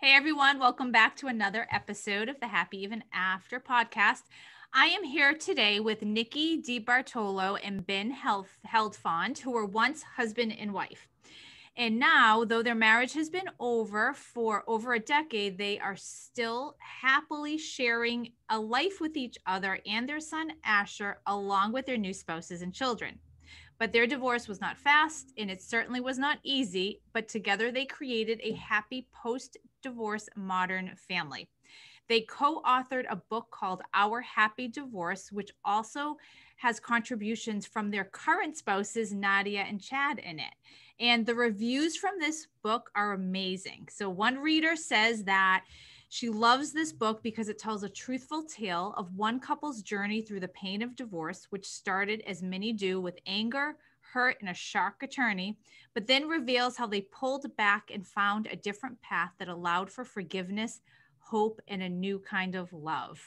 Hey everyone, welcome back to another episode of the Happy Even After podcast. I am here today with Nikki DeBartolo and Ben Health Heldfond, who were once husband and wife. And now, though their marriage has been over for over a decade, they are still happily sharing a life with each other and their son Asher, along with their new spouses and children. But their divorce was not fast and it certainly was not easy, but together they created a happy post divorce modern family. They co authored a book called Our Happy Divorce, which also has contributions from their current spouses, Nadia and Chad, in it. And the reviews from this book are amazing. So, one reader says that she loves this book because it tells a truthful tale of one couple's journey through the pain of divorce, which started, as many do, with anger, hurt, and a shark attorney, but then reveals how they pulled back and found a different path that allowed for forgiveness, hope, and a new kind of love.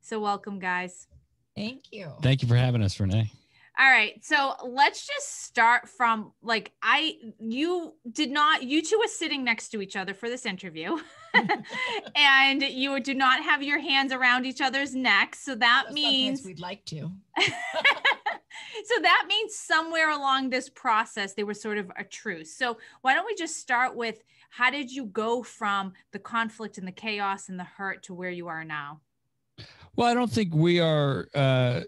So, welcome, guys. Thank you. Thank you for having us, Renee. All right. So let's just start from like I you did not you two were sitting next to each other for this interview. and you do not have your hands around each other's necks. So that Well, means we'd like to. so that means somewhere along this process there was sort of a truce. So why don't we just start with how did you go from the conflict and the chaos and the hurt to where you are now? Well, I don't think we are. Uh,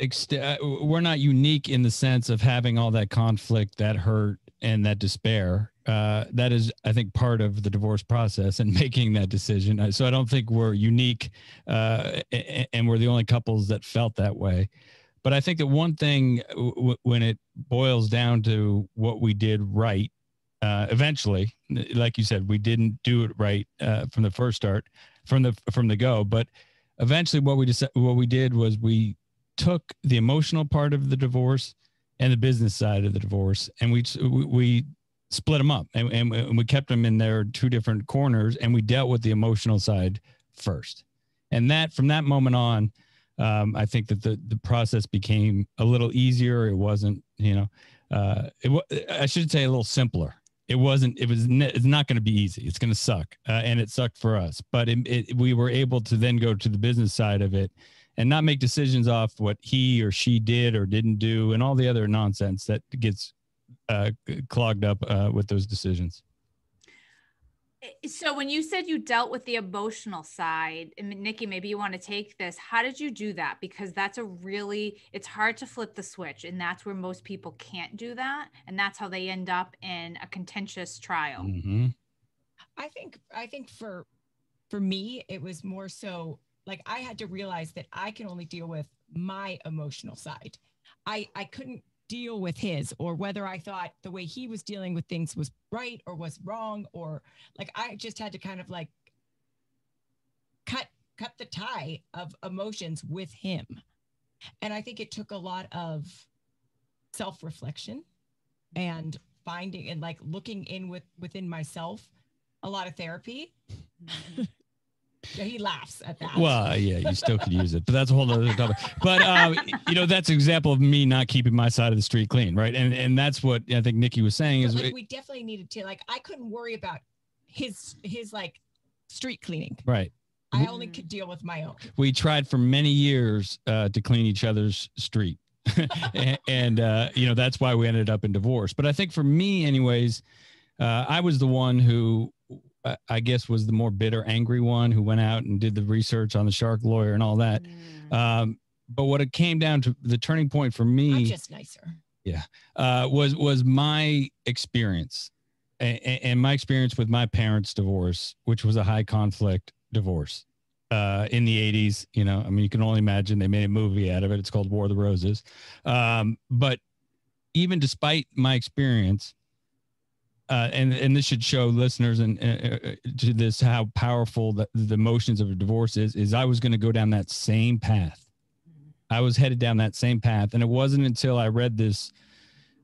ext- uh, we're not unique in the sense of having all that conflict, that hurt, and that despair. Uh, that is, I think, part of the divorce process and making that decision. Uh, So I don't think we're unique, uh, and we're the only couples that felt that way. But I think that one thing, w- when it boils down to what we did right, uh, eventually, like you said, we didn't do it right uh, from the first start, from the from the go. But eventually, what we what we did was we took the emotional part of the divorce and the business side of the divorce, and we we, we split them up, and, and, and we kept them in their two different corners, and we dealt with the emotional side first. And that from that moment on, um, I think that the the process became a little easier. It wasn't, you know, uh, it I should say a little simpler. It wasn't. It was. It's not going to be easy. It's going to suck, uh, and it sucked for us. But it, it, we were able to then go to the business side of it, and not make decisions off what he or she did or didn't do, and all the other nonsense that gets uh, clogged up uh, with those decisions. So when you said you dealt with the emotional side, and Nikki, maybe you want to take this. How did you do that? Because that's a really it's hard to flip the switch, and that's where most people can't do that, and that's how they end up in a contentious trial. Mm-hmm. I think I think for for me it was more so like I had to realize that I can only deal with my emotional side. I I couldn't deal with his or whether I thought the way he was dealing with things was right or was wrong or like I just had to kind of like cut cut the tie of emotions with him. And I think it took a lot of self-reflection and finding and like looking in with within myself a lot of therapy. Yeah, he laughs at that. Well, yeah, you still could use it, but that's a whole other topic. But um, you know, that's an example of me not keeping my side of the street clean, right? And and that's what I think Nikki was saying But, is like, we definitely needed to like I couldn't worry about his his like street cleaning. right. I only could deal with my own. we tried for many years uh, to clean each other's street and, and uh, you know that's why we ended up in divorce but i think for me anyways uh, i was the one who uh, i guess was the more bitter angry one who went out and did the research on the shark lawyer and all that Mm. um, but what it came down to the turning point for I'm me just nicer. uh, was was my experience and, and my experience with my parents' divorce, which was a high conflict divorce uh, in the 80s. You know, I mean, you can only imagine they made a movie out of it. It's called War of the Roses. Um, but even despite my experience, uh, and and this should show listeners and uh, uh, to this how powerful the, the emotions of a divorce is. Is I was going to go down that same path. I was headed down that same path, and it wasn't until I read this,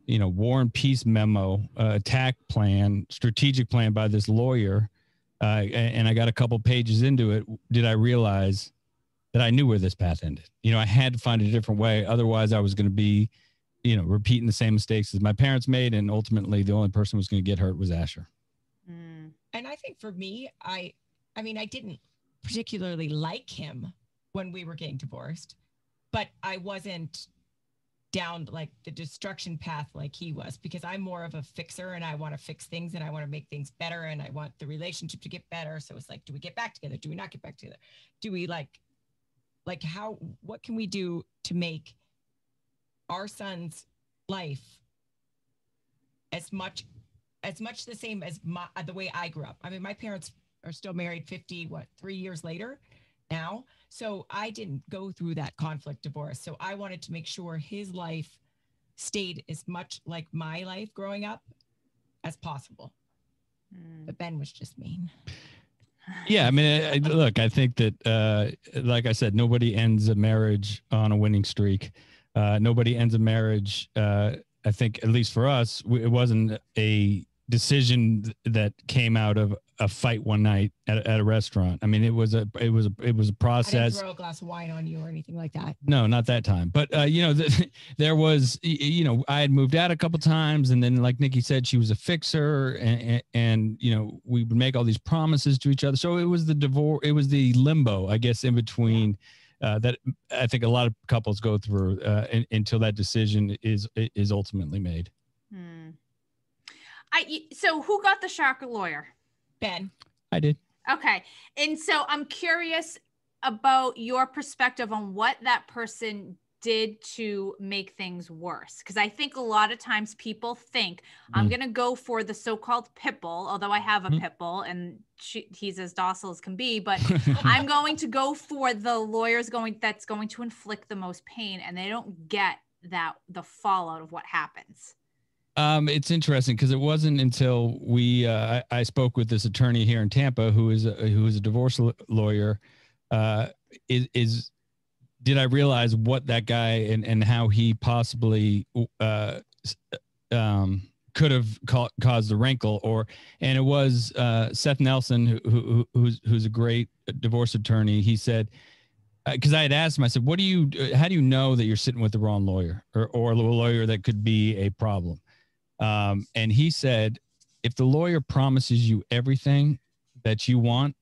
you know, War and Peace memo, uh, attack plan, strategic plan by this lawyer, uh, and I got a couple pages into it. Did I realize that I knew where this path ended? You know, I had to find a different way. Otherwise, I was going to be, you know, repeating the same mistakes as my parents made, and ultimately, the only person who was going to get hurt was Asher. Mm. And I think for me, I, I mean, I didn't particularly like him when we were getting divorced, but I wasn't down like the destruction path like he was because I'm more of a fixer and I want to fix things and I want to make things better and I want the relationship to get better. So it's like, do we get back together? Do we not get back together? Do we like, like how, what can we do to make our son's life as much, as much the same as my, the way I grew up? I mean, my parents are still married 50, what, three years later now. So I didn't go through that conflict divorce. So I wanted to make sure his life stayed as much like my life growing up as possible. Mm. But Ben was just mean. Yeah, I mean, I, look, I think that, uh, like I said, nobody ends a marriage on a winning streak. Uh, nobody ends a marriage. Uh, I think, at least for us, it wasn't a decision that came out of a fight one night at, at a restaurant. I mean, it was a it was a it was a process. throw a glass of wine on you or anything like that. No, not that time. But uh, you know, the, there was you know I had moved out a couple times, and then like Nikki said, she was a fixer, and, and, and you know we would make all these promises to each other. So it was the divorce. It was the limbo, I guess, in between. Uh, that I think a lot of couples go through uh, in, until that decision is is ultimately made. Hmm. I so who got the shark lawyer? Ben. I did. Okay. And so I'm curious about your perspective on what that person did to make things worse because i think a lot of times people think mm. i'm going to go for the so-called pit bull although i have a mm. pit bull and she, he's as docile as can be but i'm going to go for the lawyers going that's going to inflict the most pain and they don't get that the fallout of what happens um, it's interesting because it wasn't until we uh, I, I, spoke with this attorney here in Tampa who is a, who is a divorce lawyer. Uh, is, is did I realize what that guy and and how he possibly uh, um, could have ca- caused the wrinkle or and it was uh, Seth Nelson who, who who's who's a great divorce attorney. He said because uh, I had asked him, I said, "What do you? How do you know that you're sitting with the wrong lawyer or or a lawyer that could be a problem?" Um, and he said, if the lawyer promises you everything that you want,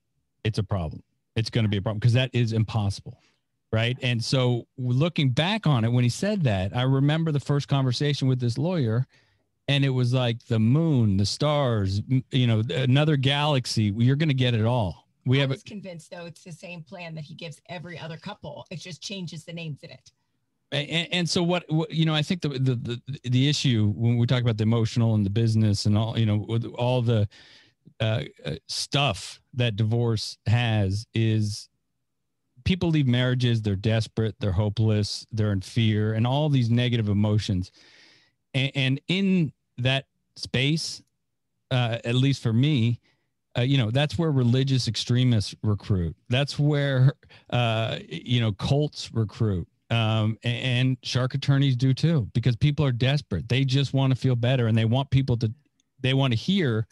it's a problem. It's going to be a problem because that is impossible. Right. And so looking back on it, when he said that, I remember the first conversation with this lawyer and it was like the moon, the stars, you know, another galaxy. You're going to get it all. We I have was convinced though it's the same plan that he gives every other couple. It just changes the names in it. And, and, so what, what, you know i think the, the, the the issue when we talk about the emotional and the business and all you know all the uh, uh, stuff that divorce has is people leave marriages they're desperate they're hopeless they're in fear and all these negative emotions. And, and in that space uh, at least for me uh, you know that's where religious extremists recruit. That's where uh, you know cults recruit. Um, and shark attorneys do too because people are desperate. They just want to feel better and they want people to they want to hear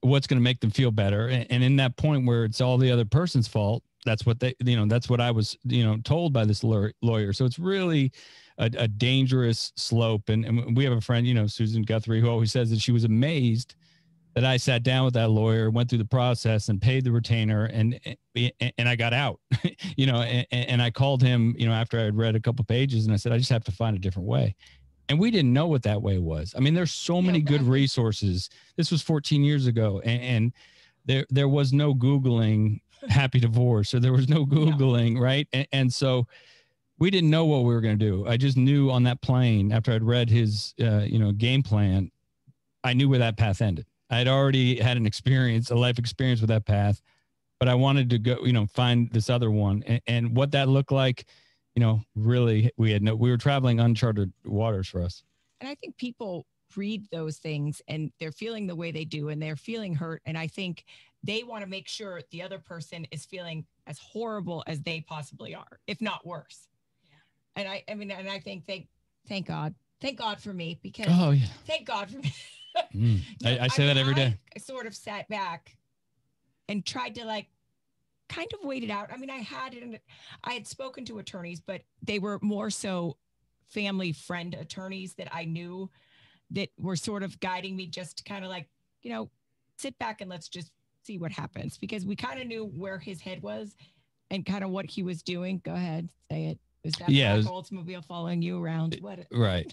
what's going to make them feel better. And, and, in that point where it's all the other person's fault that's what they you know that's what i was you know told by this lawyer so it's really a, a dangerous slope and, and we have a friend you know susan guthrie who always says that she was amazed that I sat down with that lawyer, went through the process, and paid the retainer, and eh, eh, and I got out, you know. And, and I called him, you know, after I had read a couple pages, and I said, I just have to find a different way. And we didn't know what that way was. I mean, there's so many good resources. This was 14 years ago, and, and there there was no googling happy divorce, or there was no googling, right? And, and so we didn't know what we were going to do. I just knew on that plane after I'd read his, uh, you know, game plan, I knew where that path ended I'd already had an experience, a life experience with that path, but I wanted to go, you know, find this other one and, and what that looked like. You know, really, we had no, we were traveling uncharted waters for us. And I think people read those things and they're feeling the way they do and they're feeling hurt. And I think they want to make sure the other person is feeling as horrible as they possibly are, if not worse. Yeah. And I, I mean, and I think thank, thank God, thank God for me because oh, yeah. thank God for me. mm, I, I, say I, that every day. I sort of sat back and tried to like kind of wait it out. I mean, I had it, I had spoken to attorneys, but they were more so family friend attorneys that I knew that were sort of guiding me just to kind of like, you know, sit back and let's just see what happens because we kind of knew where his head was and kind of what he was doing. Go ahead, say it. Is that Yeah, black Oldsmobile following you around? What? Right.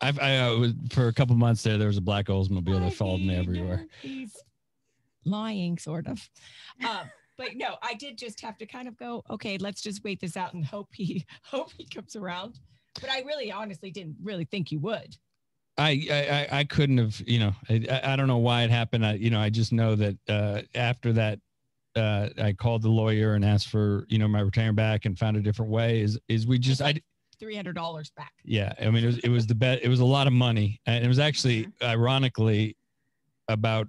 I uh, was for a couple months there. There was a black Oldsmobile I that followed me everywhere. uh, He's lying, sort of. Um, but no, I did just have to kind of go, okay, let's just wait this out and hope he hope he comes around. But I really honestly didn't really think you would. I, I I- couldn't have you know I, I don't know why it happened. I you know I just know that uh, after that uh, I called the lawyer and asked for you know my retainer back and found a different way is is we just I Three hundred dollars back. yeah I mean it was it was the bet it was a lot of money. And it was actually ironically about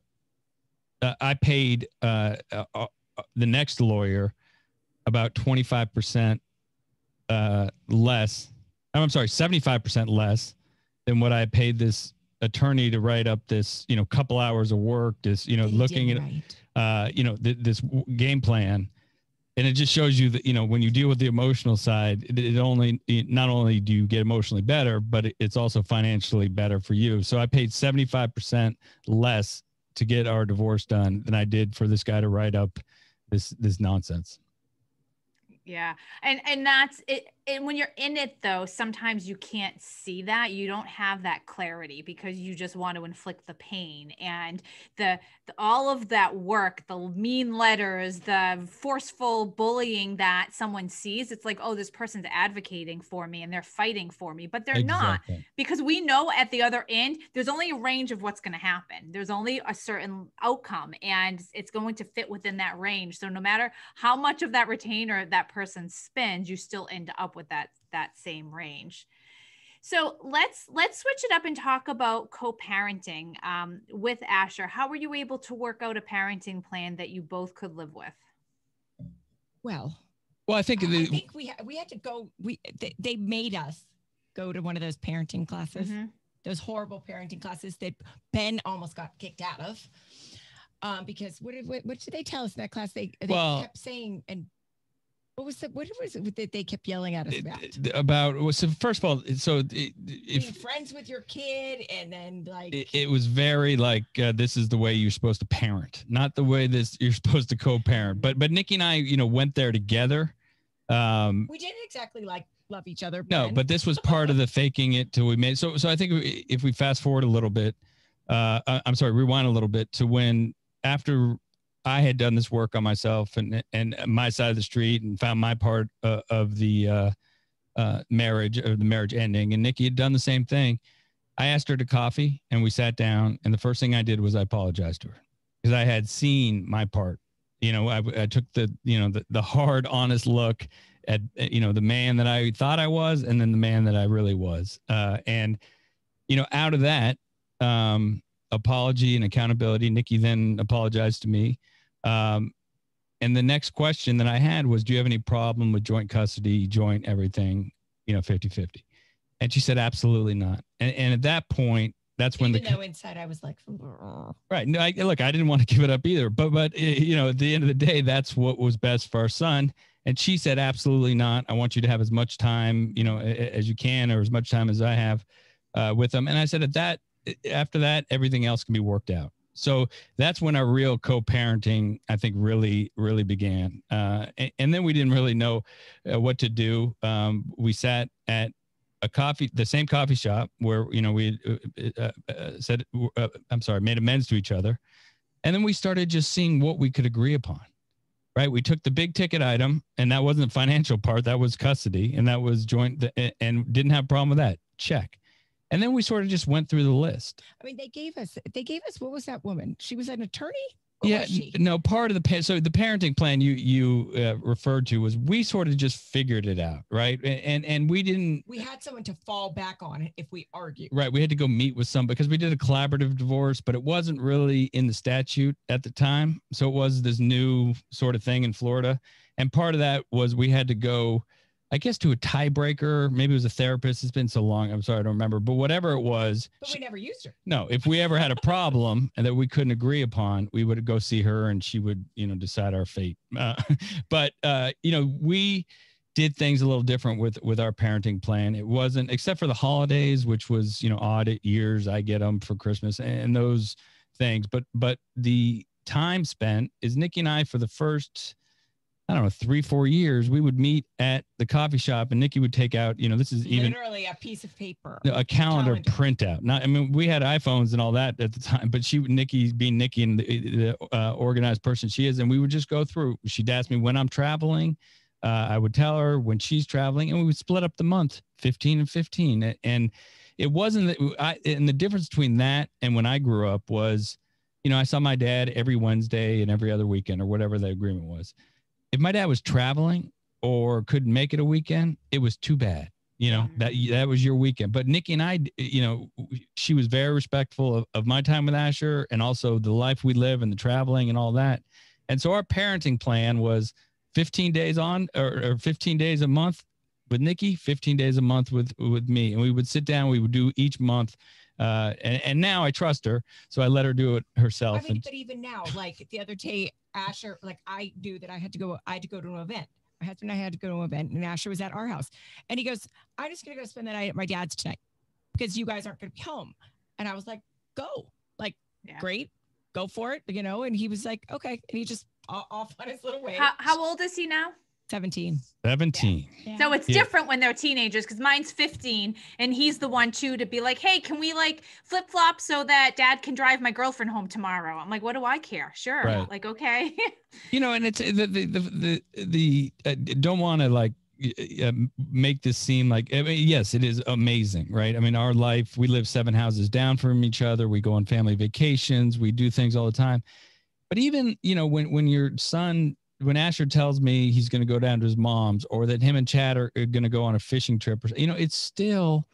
uh, I paid uh, uh, uh, the next lawyer about 25% uh, less. I'm sorry 75% less than what I paid this attorney to write up this you know couple hours of work this you know They looking at right. uh, you know, th- this w- game plan. And it just shows you that, you know, when you deal with the emotional side, it, it only, it, not only do you get emotionally better, but it, it's also financially better for you. So I paid 75% less to get our divorce done than I did for this guy to write up this, this nonsense. Yeah. And and that's it and when you're in it though, sometimes you can't see that. You don't have that clarity because you just want to inflict the pain and the, the all of that work, the mean letters, the forceful bullying that someone sees. It's like, oh, this person's advocating for me and they're fighting for me, but they're not because we know at the other end there's only a range of what's going to happen there's only a certain outcome and it's going to fit within that range so no matter how much of that retainer that person spends you still end up with that that same range so let's let's switch it up and talk about co-parenting um, with asher how were you able to work out a parenting plan that you both could live with Well, Well, I think, I the, think we we had to go. We they, they made us go to one of those parenting classes, Mhm. those horrible parenting classes that Ben almost got kicked out of. Um, because what did what, what did they tell us in that class? They they Well- kept saying and what was the what was it that they kept yelling at us about? about, well, so first of all, so it- Being if, friends with your kid and then like it, it was very like uh, this is the way you're supposed to parent not the way this you're supposed to co-parent but but nikki and i you know went there together um we didn't exactly like love each other. no but this was part of the faking it till we made so so i think if we fast forward a little bit uh i'm sorry rewind a little bit to when after i had done this work on myself and and my side of the street and found my part uh, of the uh uh marriage or the marriage ending and nikki had done the same thing I asked her to coffee and we sat down. And the first thing I did was I apologized to her because I had seen my part. You know, I, I took the, you know, the, the hard, honest look at, you know, the man that I thought I was and then the man that I really was. Uh, and, you know, out of that um, apology and accountability, Nikki then apologized to me. Um, and the next question that I had was, do you have any problem with joint custody, joint everything, you know, 50 50? And she said, absolutely not. And, and at that point, that's when even the though inside I was like, right. No, I, look, I didn't want to give it up either, but but uh, you know, at the end of the day, that's what was best for our son. And she said, absolutely not. I want you to have as much time, you know, as you can, or as much time as I have uh, with them. And I said, at that, after that, everything else can be worked out. So that's when our real co-parenting, I think, really, really began. Uh, and, and then we didn't really know uh, what to do. Um, we sat at a coffee, the same coffee shop where you know we uh, uh, uh, said, uh, I'm sorry, made amends to each other, and then we started just seeing what we could agree upon. Right, we took the big ticket item, and that wasn't the financial part; that was custody, and that was joint, and didn't have a problem with that. Check. And then we sort of just went through the list. I mean, they gave us they gave us what was that woman? She was an attorney. Yeah, she? no. Part of the so the parenting plan you you uh, referred to was we sort of just figured it out, right? A- And and we didn't we had someone to fall back on if we argued. Right. We had to go meet with some because we did a collaborative divorce, but it wasn't really in the statute at the time. So it was this new sort of thing in Florida. And part of that was we had to go, I guess, to a tiebreaker. Maybe it was a therapist. It's been so long. I'm sorry, I don't remember. But whatever it was, But we never used her. no, if we ever had a problem and that we couldn't agree upon, we would go see her and she would, you know, decide our fate. Uh, but, uh, you know, we did things a little different with with our parenting plan. It wasn't except for the holidays, which was, you know, odd years. I get them for Christmas and those things. But but the time spent is Nikki and I for the first I don't know, three, four years, we would meet at the coffee shop and Nikki would take out, you know, this is even literally a piece of paper. a calendar, calendar. printout. Not, I mean, we had iPhones and all that at the time, but she, Nikki, being Nikki and the, the uh, organized person she is, and we would just go through. She'd ask me when I'm traveling. Uh, I would tell her when she's traveling, and we would split up the month, 15 and 15. And it wasn't that I, and the difference between that and when I grew up was, you know, I saw my dad every Wednesday and every other weekend or whatever the agreement was. If my dad was traveling or couldn't make it a weekend, it was too bad. You know, that mm-hmm. that was your weekend. But Nikki and I, you know, she was very respectful of, of my time with Asher and also the life we live and the traveling and all that. And so our parenting plan was 15 days on or, or 15 days a month with Nikki, 15 days a month with with me. And we would sit down, we would do each month. Uh, and, and now I trust her. So I let her do it herself. I mean, and but even now, like the other day, Asher, like I knew that I had to go, I had to go to an event. My husband and I had to go to an event, and Asher was at our house. And he goes, I'm just gonna go spend the night at my dad's tonight because you guys aren't gonna be home. And I was like, go, like, Yeah. great, go for it, you know. And he was like, okay. And he just off on his little way. How, how old is he now? 17. 17. So it's Yeah. different when they're teenagers because mine's 15 and he's the one too to be like, hey, can we like flip flop so that dad can drive my girlfriend home tomorrow? I'm like, what do I care? Sure. Right. Like, okay. you know and it's the the the the, the uh, don't want to like uh, make this seem like I mean, yes it is amazing right i mean our life we live seven houses down from each other we go on family vacations we do things all the time but even you know when when your son when asher tells me he's going to go down to his mom's or that him and chad are, going to go on a fishing trip or you know it's still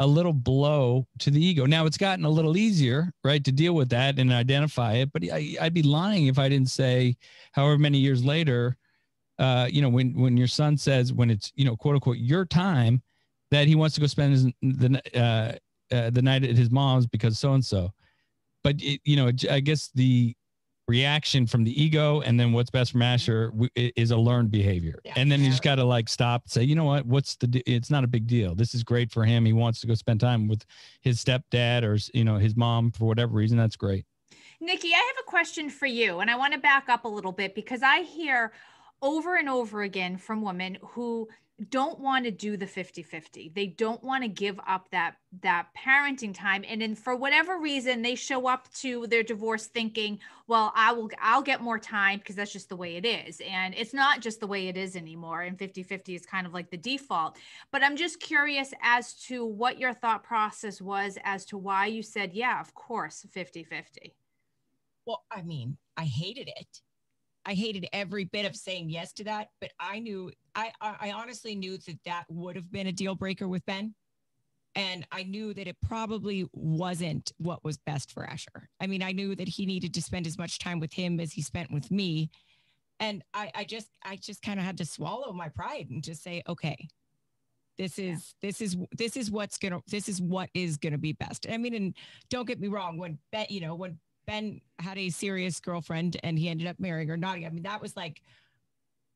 a little blow to the ego. Now it's gotten a little easier, right, to deal with that and identify it. But I, I'd be lying if I didn't say, however many years later, uh, you know, when when your son says when it's you know quote unquote your time, that he wants to go spend his, the uh, uh, the night at his mom's because so and so. But it, you know, I guess the reaction from the ego and then what's best for Masher mm-hmm. w- i- is a learned behavior. Yeah. and then you just got to like stop, say, you know what, what's the, de- it's not a big deal. This is great for him. He wants to go spend time with his stepdad or, you know, his mom for whatever reason. That's great. Nikki, I have a question for you, and I want to back up a little bit because I hear over and over again from women who don't want to do the 50-50 they don't want to give up that that parenting time. And then for whatever reason they show up to their divorce thinking well i will i'll get more time because that's just the way it is. And it's not just the way it is anymore and 50-50 is kind of like the default. But i'm just curious as to what your thought process was as to why you said yeah of course 50-50 Well, I mean, I hated it. I hated every bit of saying yes to that, but I knew I I honestly knew that that would have been a deal breaker with Ben. And I knew that it probably wasn't what was best for Asher. I mean, I knew that he needed to spend as much time with him as he spent with me. And I, I just, I just kind of had to swallow my pride and just say, okay, this is, this is, this is what's gonna, this is what is gonna be best. I mean, and don't get me wrong, when Ben, you know, when Ben had a serious girlfriend and he ended up marrying her, not, I mean, that was like,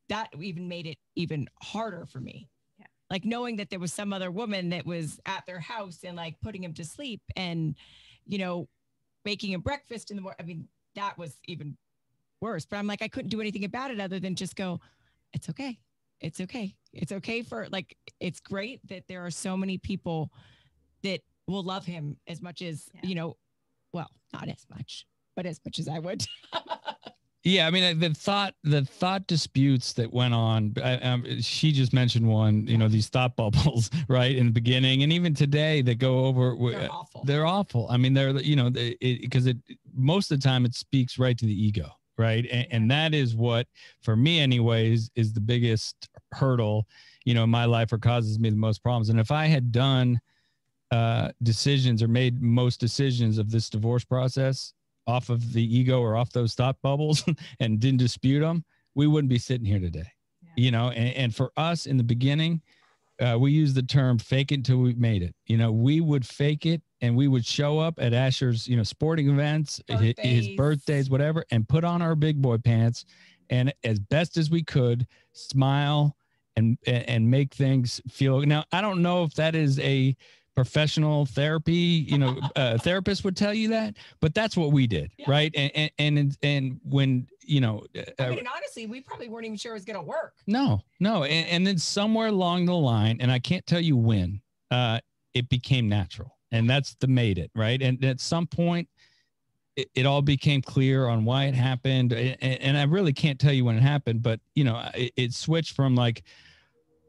that even made it even harder for me. Yeah. Like knowing that there was some other woman that was at their house and like putting him to sleep and, you know, making him breakfast in the morning. I mean, that was even worse. But I'm like, I couldn't do anything about it other than just go, it's okay. It's okay. It's okay for like, it's great that there are so many people that will love him as much as, Yeah. you know, well, not as much, but as much as I would. Yeah, I mean the thought the thought disputes that went on. I, um, she just mentioned one. You know these thought bubbles, right in the beginning, and even today that go over. They're awful. They're awful. I mean, they're you know because it, most of the time it speaks right to the ego, right, and, and that is what for me, anyways, is the biggest hurdle, you know, in my life or causes me the most problems. And if I had done uh, decisions or made most decisions of this divorce process off of the ego or off those thought bubbles and didn't dispute them, we wouldn't be sitting here today. Yeah. You know, and, and for us in the beginning, uh, we use the term fake it until we made it. You know, we would fake it and we would show up at Asher's, you know, sporting events, hi- his Birthdays. birthdays, whatever, and put on our big boy pants and as best as we could smile and and make things feel now i don't know if that is a professional therapy, you know, uh, therapist would tell you that, but that's what we did, Yeah. right? And, and and and when you know, I uh, mean, and honestly, we probably weren't even sure it was going to work. no, no, and, and then somewhere along the line, and I can't tell you when, uh, it became natural, and that's the made it right. And at some point, it, it all became clear on why it happened, and, and I really can't tell you when it happened, but you know, it, it switched from like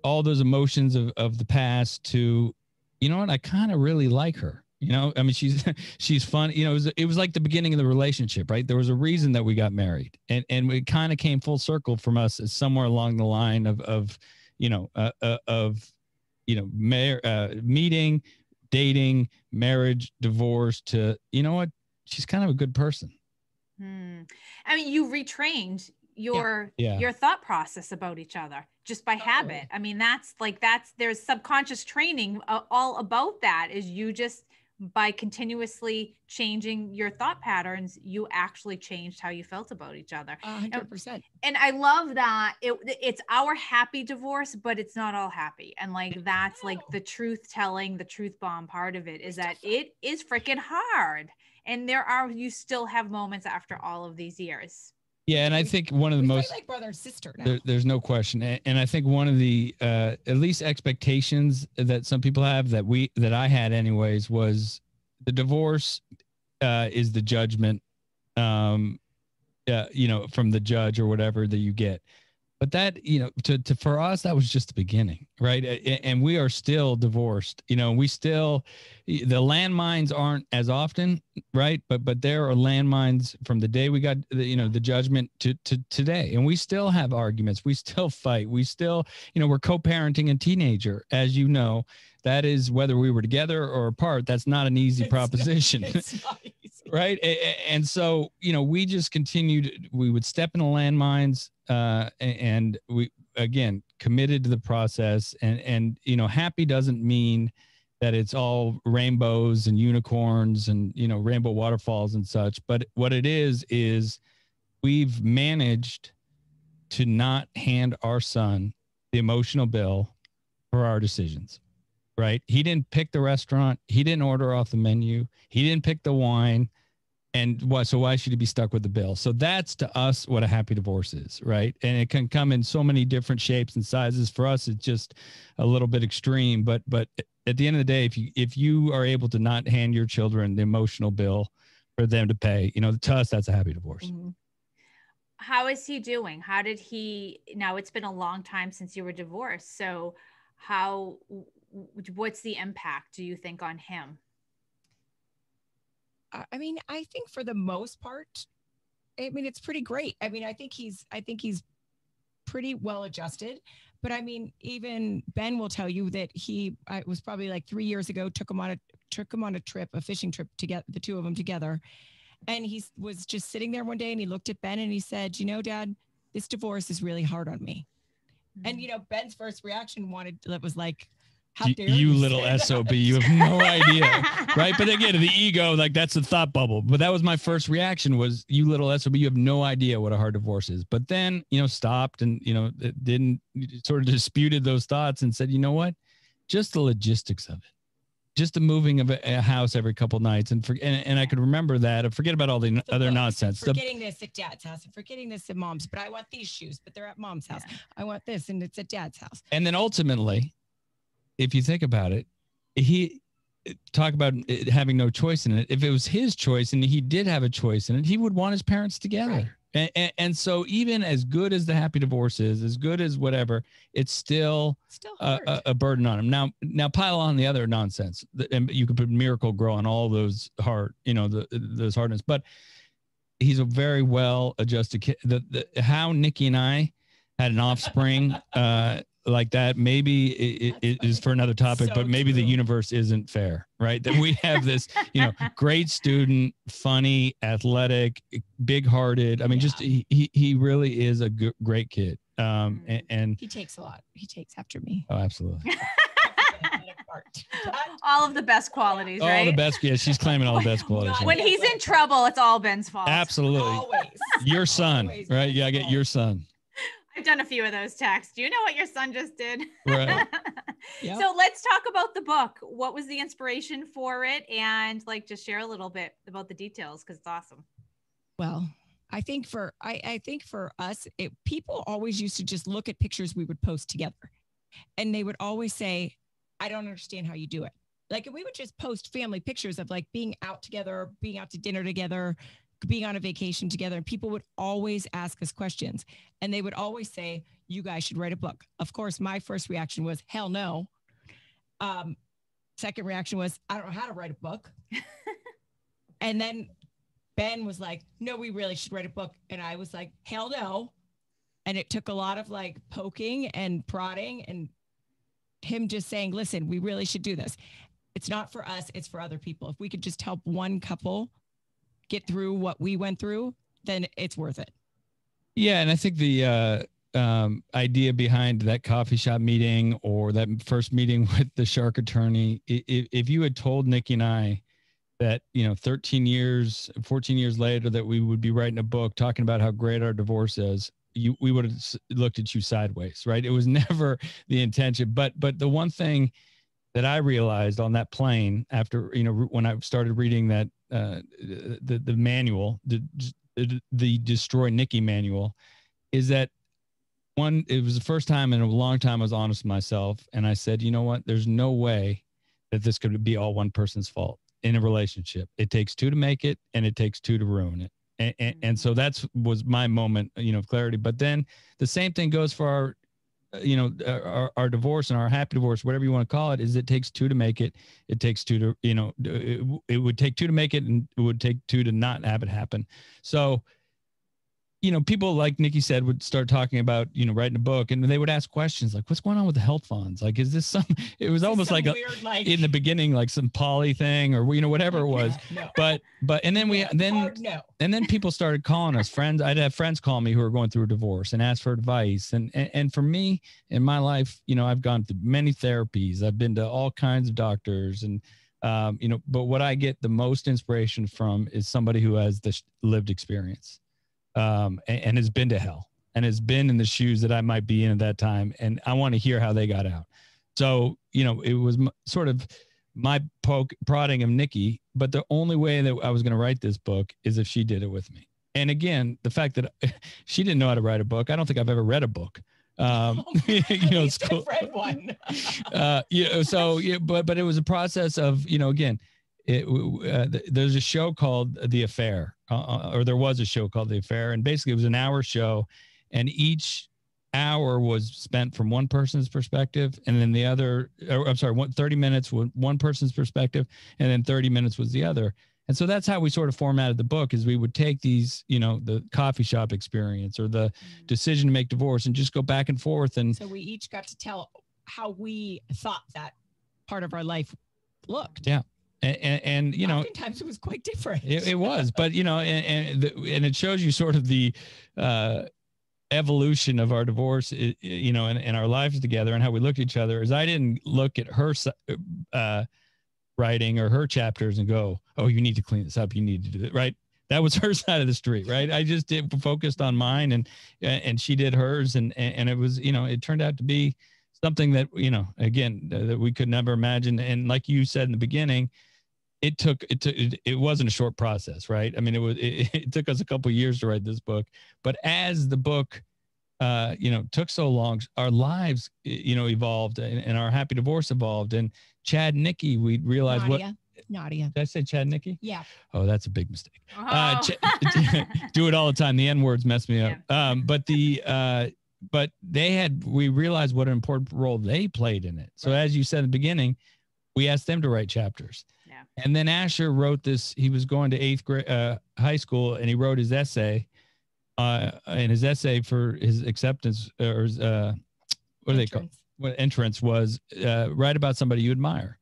all those emotions of of the past to, you know what, I kind of really like her. You know, I mean, she's she's fun. You know, it was it was like the beginning of the relationship, right? There was a reason that we got married, and and it kind of came full circle from us somewhere along the line of of, you know, uh, uh, of, you know, mar- uh, meeting, dating, marriage, divorce. To you know what, she's kind of a good person. Hmm. I mean, you retrained your Yeah. your thought process about each other just by Totally. habit. I mean, that's like that's there's subconscious training uh, all about that. Is you just by continuously changing your thought patterns, you actually changed how you felt about each other. Hundred percent. And I love that it it's our happy divorce, but it's not all happy. And like that's like the truth telling, the truth bomb part of it is There's that definitely- it is freaking hard. And there are you still have moments after all of these years. Yeah, and I think one of the We most like brother and sister now. There, there's no question, and I think one of the uh, at least expectations that some people have that we that I had anyways was the divorce uh, is the judgment, um, uh, you know, from the judge or whatever that you get. But that you know, to to for us that was just the beginning, right? And we are still divorced. You know, we still the landmines aren't as often, right? But but there are landmines from the day we got the, you know the judgment to to today, and we still have arguments. We still fight. We still you know we're co-parenting a teenager, as you know. That is whether we were together or apart. That's not an easy It's proposition It's not easy. Right? And so you know we just continued we would step in the landmines uh and we again committed to the process. And and you know happy doesn't mean that it's all rainbows and unicorns and you know rainbow waterfalls and such but what it is is we've managed to not hand our son the emotional bill for our decisions right? He didn't pick the restaurant. He didn't order off the menu. He didn't pick the wine and so why should he be stuck with the bill so that's to us what a happy divorce is right and it can come in so many different shapes and sizes for us it's just a little bit extreme but but at the end of the day if you if you are able to not hand your children the emotional bill for them to pay you know to us that's a happy divorce Mhm. How is he doing? How did he now it's been a long time since you were divorced. So how what's the impact do you think on him? I I mean, I think for the most part, I mean, it's pretty great. I mean, I think he's, I think he's pretty well adjusted. But I mean, even Ben will tell you that he, I it was probably like three years ago, took him on a, took him on a trip, a fishing trip to get the two of them together. And he was just sitting there one day and he looked at Ben and he said, you know, dad, this divorce is really hard on me. And, mm. you know, Ben's first reaction wanted, that was like, you, you little that?" sob you have no idea. Right? But again the ego like that's the thought bubble. But that was my first reaction was you little sob you have no idea what a hard divorce is. But then you know stopped and you know didn't sort of disputed those thoughts and said you know what? Just the logistics of it. Just the moving of a, house every couple nights and for and, and i could remember that forget about all the the other nonsense. The, Forgetting this at dad's house and forgetting this at mom's, but I want these shoes, but they're at mom's house. I want this and it's at dad's house. and then ultimately if you think about it he talk about it having no choice in it. If it was his choice and he did have a choice in it he would want his parents together. Right. and, and, and so even as good as the happy divorce is as good as whatever it's still Still a, a, a burden on him. Now now pile on the other nonsense and you could put Miracle-Gro on all those hard you know the those hardness but he's a very well adjusted kid the, the how nikki and i had an offspring uh like that maybe it, it That's for another topic So but maybe the universe isn't fair right? That we have this you know great student funny athletic big hearted i mean just he, he he really is a g- great kid. Um and, and he takes a lot. He takes after me. oh absolutely. All of the best qualities, all right? the best yeah she's claiming all the best qualities. When Yeah, he's in trouble, it's all Ben's fault. absolutely. Always. your son Always right? Yeah gotta get your son I've done a few of those texts. Do you know what your son just did? Right. Yep. So let's talk about the book. What was the inspiration for it? And like just share a little bit about the details because it's awesome. Well, I think for I, I think for us, it, people always used to just look at pictures we would post together, and they would always say, "I don't understand how you do it." Like we would just post family pictures of like being out together, being out to dinner together, being on a vacation together, and people would always ask us questions, and they would always say, "You guys should write a book." Of course, my first reaction was, "Hell no." Um, second reaction was, "I don't know how to write a book." and then Ben was like, no, we really should write a book. And I was like, hell no. And it took a lot of like poking and prodding and him just saying, listen, we really should do this. It's not for us, it's for other people. If we could just help one couple get through what we went through, then it's worth it. Yeah, and I think the uh, um, idea behind that coffee shop meeting or that first meeting with the shark attorney, if, if you had told Nikki and I that you know 13 years 14 years later that we would be writing a book talking about how great our divorce is you we would have looked at you sideways right it was never the intention but but the one thing that i realized on that plane after you know when i started reading that uh the the manual the the, destroy nikki manual is that one it was the first time in a long time i was honest with myself and i said you know what there's no way that this could be all one person's fault in a relationship. It takes two to make it, and it takes two to ruin it. And, and, and so that's was my moment, you know, of clarity. But then the same thing goes for our, Uh, you know, uh, our, our divorce and our happy divorce, whatever you want to call it. Is it takes two to make it. It takes two to, you know, it, it would take two to make it, and it would take two to not have it happen. So you know, people like Nikki said would start talking about, you know, writing a book and they would ask questions like, what's going on with the Heldfonds? Like, is this some, it was almost like, a, like in the beginning, like some poly thing or, you know, whatever it was. No. But, but, and then we, Yeah, then, no. and then people started calling us friends. I'd have friends call me who were going through a divorce and ask for advice. And, and, and for me in my life, you know, I've gone through many therapies. I've been to all kinds of doctors and, um, you know, but what I get the most inspiration from is somebody who has this lived experience um, and, and has been to hell and has been in the shoes that I might be in at that time. And I want to hear how they got out. So, you know, it was m- sort of my poke prodding of Nikki, but the only way that I was going to write this book is if she did it with me. And again, the fact that she didn't know how to write a book, I don't think I've ever read a book. Um, you know, He's school, read one. uh, you know, so yeah, but but it was a process of you know again, it, uh, there's a show called The Affair, uh, or there was a show called The Affair, and basically it was an hour show, and each hour was spent from one person's perspective, and then the other, or, I'm sorry, one, 30 minutes was one person's perspective, and then 30 minutes was the other. And so that's how we sort of formatted the book is we would take these, you know, the coffee shop experience or the decision to make divorce and just go back and forth and So we each got to tell how we thought that part of our life looked. And, and, and you know oftentimes it was quite different. It, it was, but you know, and and, the, and it shows you sort of the uh, evolution of our divorce, you know, and, and our lives together and how we looked at each other. Is I didn't look at her uh, writing or her chapters and go, "Oh, you need to clean this up. You need to do it." Right? That was her side of the street, right? I just did focused on mine, and and she did hers, and and it was, you know, it turned out to be something that you know, again, that we could never imagine. And like you said in the beginning it took it took it, it wasn't a short process right i mean it was it, it took us a couple years to write this book but as the book uh you know took so long our lives you know evolved and, and our happy divorce evolved and chad and nikki we realized what Nadia. Nadia. did i say chad and nikki Yeah. oh that's a big mistake Oh. uh, ch- do it all the time. The N words mess me up. Um, but the uh, but they had we realized what an important role they played in it. So as you said in the beginning, we asked them to write chapters. And then Asher wrote this. He was going to eighth grade uh, high school, and he wrote his essay. Uh, and his essay for his acceptance or his, uh, what do they call? Entrance. what entrance was uh, write about somebody you admire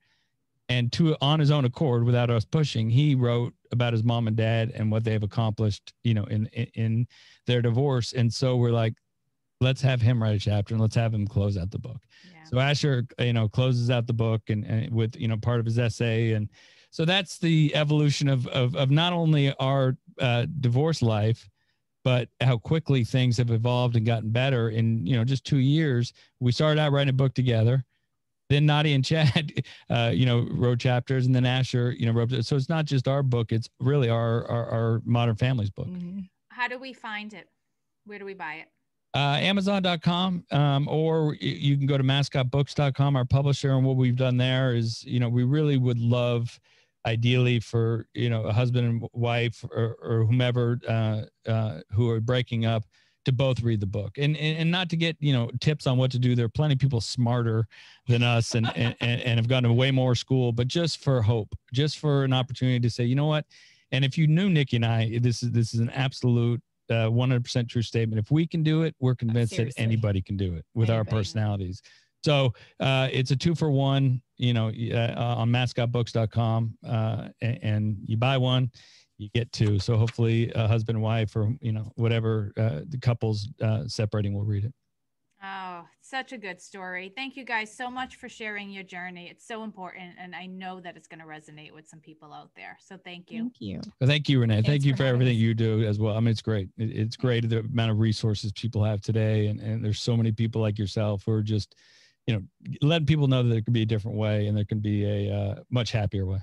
and to on his own accord without us pushing he wrote about his mom and dad and what they've accomplished you know in in, in their divorce and so we're like let's have him write a chapter and let's have him close out the book Yeah. so asher you know closes out the book and, and with you know part of his essay and so that's the evolution of of, of not only our uh, divorce life but how quickly things have evolved and gotten better in you know just two years we started out writing a book together then Nadia and Chad, uh, you know, wrote chapters, and then Asher, you know, wrote. So it's not just our book; it's really our our, our Modern Families book. Mhm. How do we find it? Where do we buy it? Uh, Amazon.com, um, or you can go to mascotbooks.com, our publisher. And what we've done there is, you know, we really would love, ideally, for you know, a husband and wife or, or whomever uh, uh, who are breaking up to both read the book. And, and and not to get you know tips on what to do. There are plenty of people smarter than us and and, and have gone to way more school but just for hope just for an opportunity to say you know what? And if you knew nikki and i this is this is an absolute uh, 100% true statement. If we can do it we're convinced that anybody can do it with our personalities so uh, it's a two for one you know uh, on mascotbooks.com uh, and, and you buy one you get two. So hopefully, a husband and wife, or you know, whatever uh, the couples uh, separating will read it. Oh, such a good story. Thank you guys so much for sharing your journey. It's so important. And I know that it's going to resonate with some people out there. So thank you. Thank you. Well, thank you, Renee. Thank you for for everything us. you do as well. I mean, it's great. It, it's great the amount of resources people have today, and and there's so many people like yourself who are just, you know, letting people know that there can be a different way and there can be a uh, much happier way.